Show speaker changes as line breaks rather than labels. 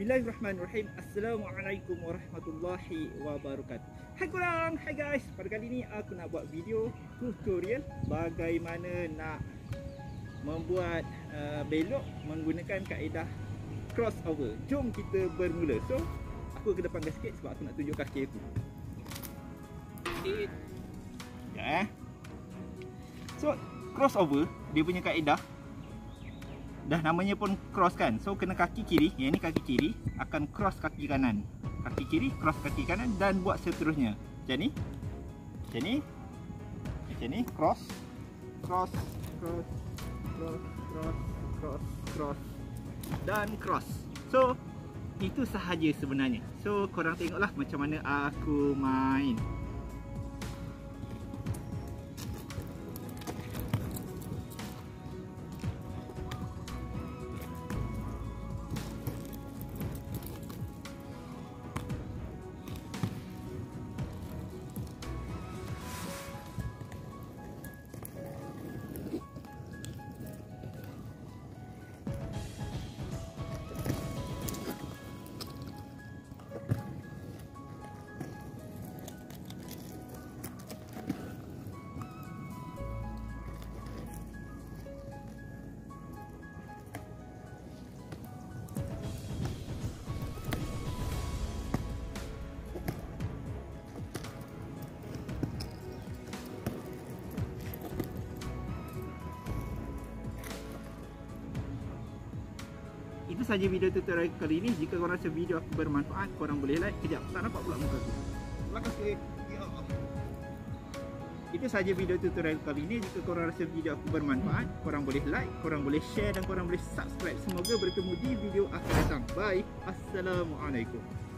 Bismillahirrahmanirrahim. Assalamualaikum warahmatullahi wabarakatuh. Hai korang, hai guys. Pada kali ni aku nak buat video tutorial Bagaimana nak membuat uh, belok Menggunakan kaedah crossover. Jom kita bermula. So, aku ke depan sikit sebab aku nak tunjuk kaki aku. Ya. So, crossover Dia punya kaedah dah namanya pun cross kan? So kena kaki kiri. Yang ni kaki kiri akan cross kaki kanan. Kaki kiri cross kaki kanan dan buat seterusnya. Macam ni. Macam ni. Macam ni. Cross. Cross. Cross. Cross. Cross. Cross. Cross. Dan cross. So itu sahaja sebenarnya. So korang tengoklah macam mana aku main itu saja video tutorial kali ini. Jika korang rasa video aku bermanfaat korang boleh like. Kejap tak nampak pula muka aku. Terima kasih. Ya itu saja video tutorial kali ini. Jika korang rasa video aku bermanfaat korang boleh like korang boleh share dan korang boleh subscribe. Semoga bertemu di video akan datang. Bye. Assalamualaikum